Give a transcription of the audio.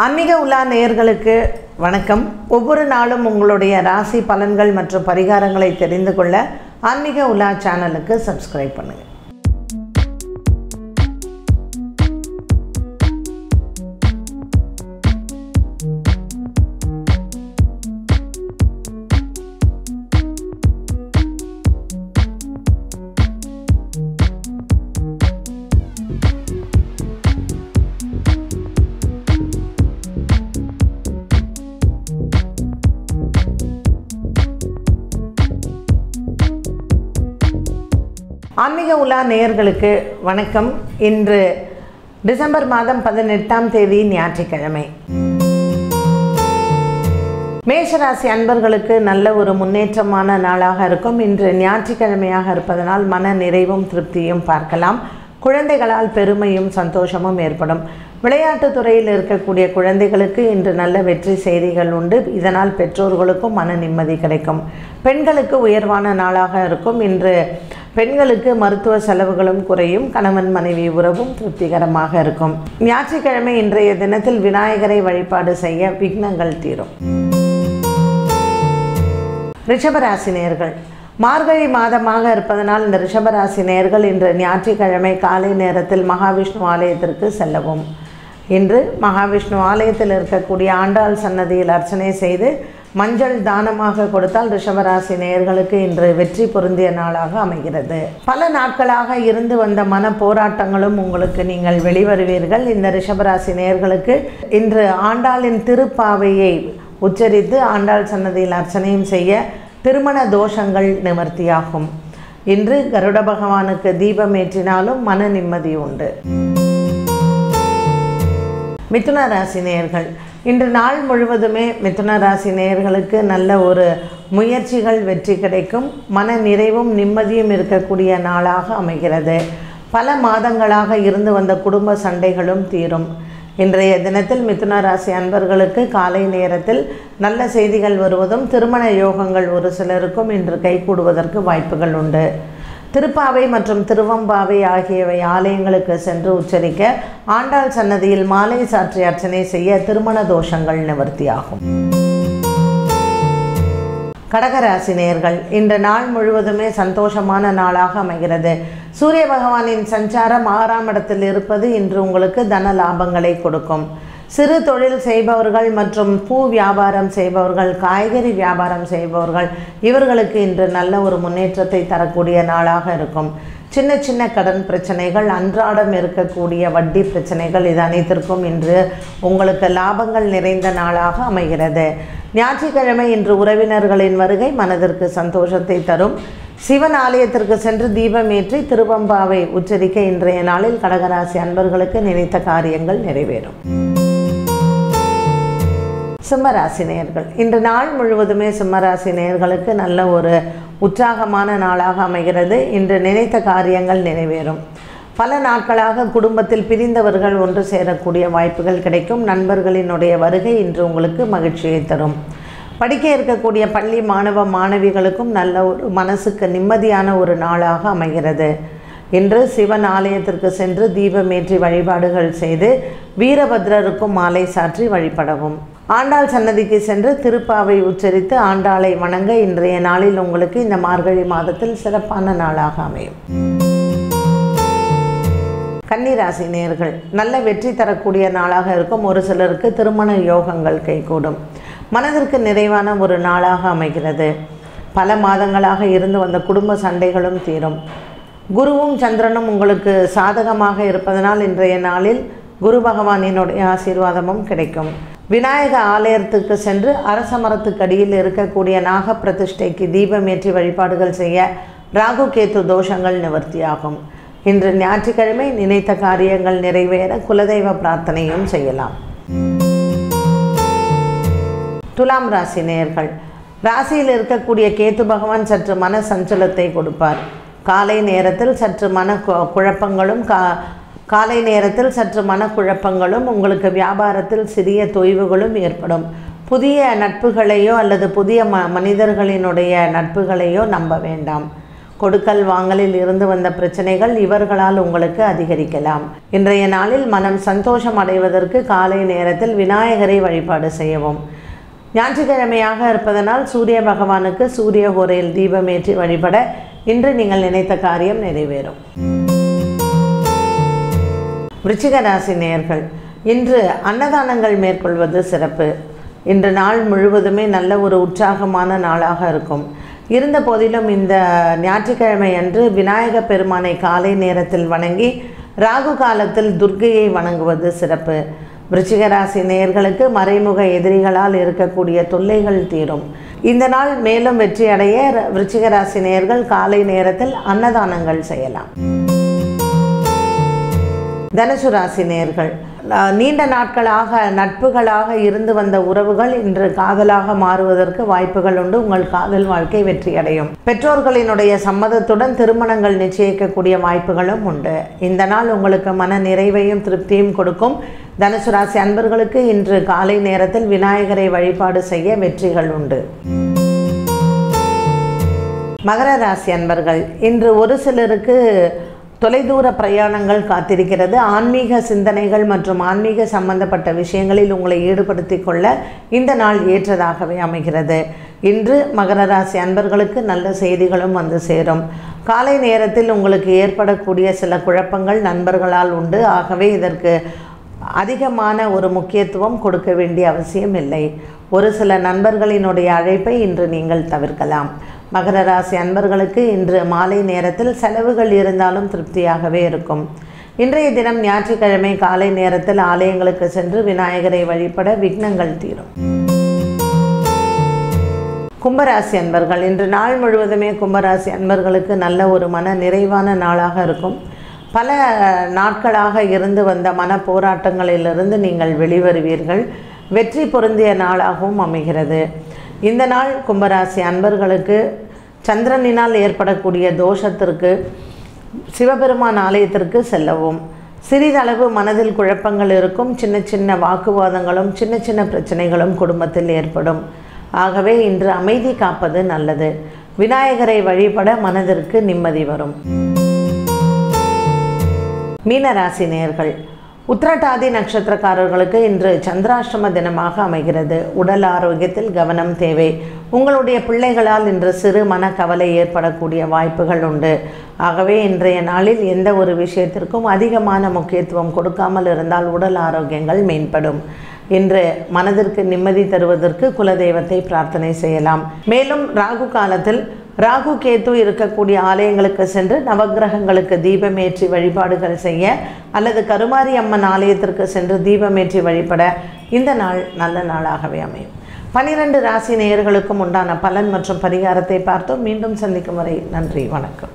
ஆன்மீக உலா நேயர்களுக்கு வணக்கம். ஒவ்வொரு நாளும் உங்களுடைய ராசி பலன்கள் மற்றும் பரிகாரங்களை தெரிந்து கொள்ள ஆன்மீக உலா சேனலுக்கு சப்ஸ்கிரைப் பண்ணுங்கள் ஆன்மீக உலா நேயர்களுக்கு வணக்கம். இன்று டிசம்பர் மாதம் பதினெட்டாம் தேதி ஞாயிற்றுக்கிழமை. மேஷராசி அன்பர்களுக்கு நல்ல ஒரு முன்னேற்றமான நாளாக இருக்கும். இன்று ஞாயிற்றுக்கிழமையாக இருப்பதனால் மன நிறைவும் திருப்தியும் பார்க்கலாம். குழந்தைகளால் பெருமையும் சந்தோஷமும் ஏற்படும். விளையாட்டுத் துறையில் இருக்கக்கூடிய குழந்தைகளுக்கு இன்று நல்ல வெற்றி செய்திகள் உண்டு. இதனால் பெற்றோர்களுக்கும் மன நிம்மதி கிடைக்கும். பெண்களுக்கு உயர்வான நாளாக இருக்கும். இன்று பெண்களுக்கு மருத்துவ செலவுகளும் குறையும் கணவன் மனைவி உறவும் திருப்திகரமாக இருக்கும். ஞாயிற்றுக்கிழமை இன்றைய தினத்தில் விநாயகரை வழிபாடு செய்ய விக்னங்கள் தீரும். ரிஷபராசி நேர்கள் மார்கழி மாதமாக இருப்பதனால் இந்த ரிஷபராசி நேர்கள் இன்று ஞாயிற்றுக்கிழமை காலை நேரத்தில் மகாவிஷ்ணு ஆலயத்திற்கு செல்லவும். இன்று மகாவிஷ்ணு ஆலயத்தில் இருக்கக்கூடிய ஆண்டாள் சன்னதியில் அர்ச்சனை செய்து மஞ்சள் தானமாக கொடுத்தால் ரிஷபராசி நேயர்களுக்கு இன்று வெற்றி பொருந்திய நாளாக அமைகிறது. பல நாட்களாக இருந்து வந்த மன போராட்டங்களும் உங்களுக்கு நீங்கள் வெளிவருவீர்கள். இந்த ரிஷபராசி நேயர்களுக்கு இன்று ஆண்டாளின் திருப்பாவையை உச்சரித்து ஆண்டாள் சன்னதியில் அர்ச்சனையும் செய்ய திருமண தோஷங்கள் நிவர்த்தியாகும். இன்று கருட பகவானுக்கு தீபம் ஏற்றினாலும் மன நிம்மதி உண்டு. மிதுன ராசி நேயர்கள் இன்று நாள் முழுவதுமே மிதுன ராசி நேயர்களுக்கு நல்ல ஒரு முயற்சிகள் வெற்றி கிடைக்கும். மன நிறைவும் நிம்மதியும் இருக்கக்கூடிய நாளாக அமைகிறது. பல மாதங்களாக இருந்து வந்த குடும்ப சண்டைகளும் தீரும். இன்றைய தினத்தில் மிதுன ராசி அன்பர்களுக்கு காலை நேரத்தில் நல்ல செய்திகள் வருவதும் திருமண யோகங்கள் ஒரு சிலருக்கும் இன்று கைகூடுவதற்கு வாய்ப்புகள் உண்டு. திருப்பாவை மற்றும் திருவம்பாவை ஆகியவை ஆலயங்களுக்கு சென்று உச்சரிக்க ஆண்டாள் சன்னதியில் மாலை சாற்றி அர்ச்சனை செய்ய திருமண தோஷங்கள் நிவர்த்தியாகும். கடகராசி நேர்கள் இன்று நாள் முழுவதுமே சந்தோஷமான நாளாக அமைகிறது. சூரிய பகவானின் சஞ்சாரம் ஆறாம் இடத்தில் இருப்பது இன்று உங்களுக்கு தன லாபங்களை கொடுக்கும். சிறு தொழில் செய்பவர்கள் மற்றும் பூ வியாபாரம் செய்பவர்கள் காய்கறி வியாபாரம் செய்பவர்கள் இவர்களுக்கு இன்று நல்ல ஒரு முன்னேற்றத்தை தரக்கூடிய நாளாக இருக்கும். சின்ன சின்ன கடன் பிரச்சனைகள் அன்றாடம் இருக்கக்கூடிய வட்டி பிரச்சனைகள் இது அனைத்திற்கும் இன்று உங்களுக்கு லாபங்கள் நிறைந்த நாளாக அமைகிறது. ஞாயிற்றுக்கிழமை இன்று உறவினர்களின் வருகை மனதிற்கு சந்தோஷத்தை தரும். சிவன் ஆலயத்திற்கு சென்று தீபமேற்றி திருவம்பாவை உச்சரிக்க இன்றைய நாளில் கடகராசி அன்பர்களுக்கு நினைத்த காரியங்கள் நிறைவேறும். சிம்மராசினியர்கள் இன்று நாள் முழுவதுமே சிம்மராசினியர்களுக்கு நல்ல ஒரு உற்சாகமான நாளாக அமைகிறது. இன்று நினைத்த காரியங்கள் நிறைவேறும். பல நாட்களாக குடும்பத்தில் பிரிந்தவர்கள் ஒன்று சேரக்கூடிய வாய்ப்புகள் கிடைக்கும். நண்பர்களினுடைய வருகை இன்று உங்களுக்கு மகிழ்ச்சியை தரும். படிக்க இருக்கக்கூடிய பள்ளி மாணவ மாணவிகளுக்கும் நல்ல ஒரு மனசுக்கு நிம்மதியான ஒரு நாளாக அமைகிறது. இன்று சிவன் ஆலயத்திற்கு சென்று தீபமேற்றி வழிபாடுகள் செய்து வீரபத்ரருக்கும் மாலை சாற்றி வழிபடவும். ஆண்டாள் சன்னதிக்கு சென்று திருப்பாவை உச்சரித்து ஆண்டாளை வணங்க இன்றைய நாளில் உங்களுக்கு இந்த மார்கழி மாதத்தில் சிறப்பான நாளாக அமையும். கன்னிராசி நேர்கள் நல்ல வெற்றி தரக்கூடிய நாளாக இருக்கும். ஒரு சிலருக்கு திருமண யோகங்கள் கைகூடும். மனதிற்கு நிறைவான ஒரு நாளாக அமைகிறது. பல மாதங்களாக இருந்து வந்த குடும்ப சண்டைகளும் தீரும். குருவும் சந்திரனும் உங்களுக்கு சாதகமாக இருப்பதனால் இன்றைய நாளில் குரு பகவானினுடைய ஆசீர்வாதமும் கிடைக்கும். விநாயக ஆலயத்துக்கு சென்று அரச மரத்துக்கடியில் இருக்கக்கூடிய நாக பிரதிஷ்டைக்கு தீபமேற்றி வழிபாடுகள் செய்ய ராகு கேத்து தோஷங்கள் நிவர்த்தியாகும். இன்று ஞாயிற்றுக்கிழமை நினைத்த காரியங்கள் நிறைவேற குலதெய்வ பிரார்த்தனையும் செய்யலாம். துலாம் ராசி நேயர்கள் ராசியில் இருக்கக்கூடிய கேத்து பகவான் சற்று மன சஞ்சலத்தை கொடுப்பார். காலை நேரத்தில் சற்று மன கு- குழப்பங்களும் கா காலை நேரத்தில் சற்று மனக்குழப்பங்களும் உங்களுக்கு வியாபாரத்தில் சிறிய தொய்வுகளும் ஏற்படும். புதிய நட்புகளையோ அல்லது புதிய ம மனிதர்களினுடைய நட்புகளையோ நம்ப வேண்டாம். கொடுக்கல் வாங்கலில் இருந்து வந்த பிரச்சனைகள் இவர்களால் உங்களுக்கு அதிகரிக்கலாம். இன்றைய நாளில் மனம் சந்தோஷம் அடைவதற்கு காலை நேரத்தில் விநாயகரை வழிபாடு செய்யவும். ஞாயிற்றுக்கிழமையாக இருப்பதனால் சூரிய பகவானுக்கு சூரிய ஹோரையில் தீபமேற்றி வழிபட இன்று நீங்கள் நினைத்த காரியம் நிறைவேறும். விருச்சிக ராசி நேயர்கள் இன்று அன்னதானங்கள் மேற்கொள்வது சிறப்பு. இன்று நாள் முழுவதுமே நல்ல ஒரு உற்சாகமான நாளாக இருக்கும். இருந்த போதிலும் இந்த ஞாயிற்றுக்கிழமை அன்று விநாயக பெருமானை காலை நேரத்தில் வணங்கி ராகு காலத்தில் துர்க்கையை வணங்குவது சிறப்பு. விருச்சிகராசி நேயர்களுக்கு மறைமுக எதிரிகளால் இருக்கக்கூடிய தொல்லைகள் தீரும். இந்த நாள் மேலும் வெற்றி அடைய விருச்சிக நேயர்கள் காலை நேரத்தில் அன்னதானங்கள் செய்யலாம். தனுசு ராசி நேர்கள். நீண்ட நாட்களாக நட்புகளாக இருந்து வந்த உறவுகள் இன்று காதலாக மாறுவதற்கு வாய்ப்புகள் உண்டு. உங்கள் காதல் வாழ்க்கை வெற்றியடையும். பெற்றோர்களினுடைய சம்மதத்துடன் திருமணங்கள் நிச்சயிக்கக்கூடிய வாய்ப்புகளும் உண்டு. இந்த நாள் உங்களுக்கு மன நிறைவையும் திருப்தியும் கொடுக்கும். தனுசு ராசி அன்பர்களுக்கு இன்று காலை நேரத்தில் விநாயகரை வழிபாடு செய்ய வெற்றிகள் உண்டு. மகர ராசி அன்பர்கள் இன்று ஒரு சிலருக்கு தொலைதூர பிரயாணங்கள் காத்திருக்கிறது. ஆன்மீக சிந்தனைகள் மற்றும் ஆன்மீக சம்பந்தப்பட்ட விஷயங்களில் உங்களை ஈடுபடுத்தி கொள்ள இந்த நாள் ஏற்றதாகவே அமைகிறது. இன்று மகர ராசி அன்பர்களுக்கு நல்ல செய்திகளும் வந்து சேரும். காலை நேரத்தில் உங்களுக்கு ஏற்படக்கூடிய சில குழப்பங்கள் நண்பர்களால் உண்டு. ஆகவே இதற்கு அதிகமான ஒரு முக்கியத்துவம் கொடுக்க வேண்டிய அவசியம் இல்லை. ஒரு சில நண்பர்களினுடைய அழைப்பை இன்று நீங்கள் தவிர்க்கலாம். மகர ராசி அன்பர்களுக்கு இன்று மாலை நேரத்தில் செலவுகள் இருந்தாலும் திருப்தியாகவே இருக்கும். இன்றைய தினம் ஞாயிற்றுக்கிழமை காலை நேரத்தில் ஆலயங்களுக்கு சென்று விநாயகரை வழிபட விக்னங்கள் தீரும். கும்பராசி அன்பர்கள் இன்று நாள் முழுவதுமே கும்பராசி அன்பர்களுக்கு நல்ல ஒரு மன நிறைவான நாளாக இருக்கும். பல நாட்களாக இருந்து வந்த மன போராட்டங்களிலிருந்து நீங்கள் வெளிவருவீர்கள். வெற்றி பொருந்திய நாளாகவும் அமைகிறது. இந்த நாள் கும்பராசி அன்பர்களுக்கு சந்திரனினால் ஏற்படக்கூடிய தோஷத்திற்கு சிவபெருமான் ஆலயத்திற்கு செல்லவும். சிறிதளவு மனதில் குழப்பங்கள் இருக்கும் சின்ன சின்ன வாக்குவாதங்களும் சின்ன சின்ன பிரச்சனைகளும் குடும்பத்தில் ஏற்படும். ஆகவே இன்று அமைதி காப்பது நல்லது. விநாயகரை வழிபட மனதிற்கு நிம்மதி வரும். மீனராசி நேர்கள் உத்திரட்டாதி நட்சத்திரக்காரர்களுக்கு இன்று சந்திராஷ்டம தினமாக அமைகிறது. உடல் ஆரோக்கியத்தில் கவனம் தேவை. உங்களுடைய பிள்ளைகளால் இன்று சிறு மனக்கவலை ஏற்படக்கூடிய வாய்ப்புகள் உண்டு. ஆகவே இன்றைய நாளில் எந்த ஒரு விஷயத்திற்கும் அதிகமான முக்கியத்துவம் கொடுக்காமல் இருந்தால் உடல் ஆரோக்கியங்கள் மேம்படும். இன்று மனதிற்கு நிம்மதி தருவதற்கு குலதெய்வத்தை பிரார்த்தனை செய்யலாம். மேலும் ராகு காலத்தில் ராகு கேத்து இருக்கக்கூடிய ஆலயங்களுக்கு சென்று நவக்கிரகங்களுக்கு தீபமேற்றி வழிபாடுகள் செய்ய அல்லது கருமாரி அம்மன் ஆலயத்திற்கு சென்று தீபமேற்றி வழிபட இந்த நாள் நல்ல நாளாகவே அமையும். பனிரெண்டு ராசி நேயர்களுக்கும் உண்டான பலன் மற்றும் பரிகாரத்தை பார்த்தோம். மீண்டும் சந்திக்கும் வரை நன்றி வணக்கம்.